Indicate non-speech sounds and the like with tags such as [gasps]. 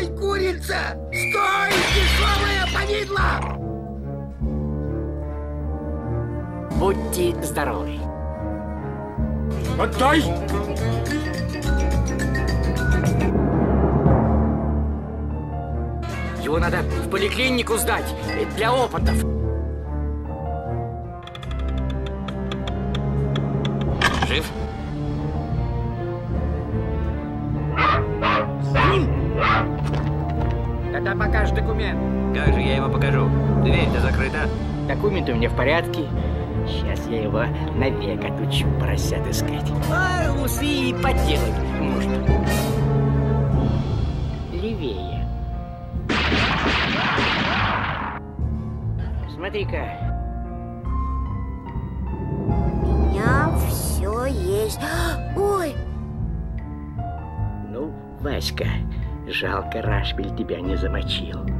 Убийца! Стой, дешевая повидло! Будьте здоровы. Отдай! Его надо в поликлинику сдать для опытов. Жив? Тогда покажешь документ. Как же я его покажу? Дверь-то закрыта. Документы у меня в порядке. Сейчас я его навек отучу поросят искать. А усы и подделать может. Левее. Смотри-ка. У меня все есть. [gasps] Ой, Ну, Васька, жалко, Рашпиль тебя не замочил.